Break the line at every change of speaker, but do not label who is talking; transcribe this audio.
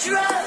drug.